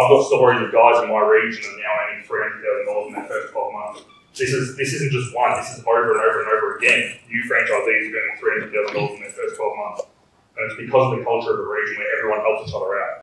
I've got stories of guys in my region that are now earning three hundred thousand dollars in their first twelve months. This is this isn't just one. This is over and over and over again. New franchisees are earning three hundred thousand dollars in their first twelve months, and it's because of the culture of the region where everyone helps each other out.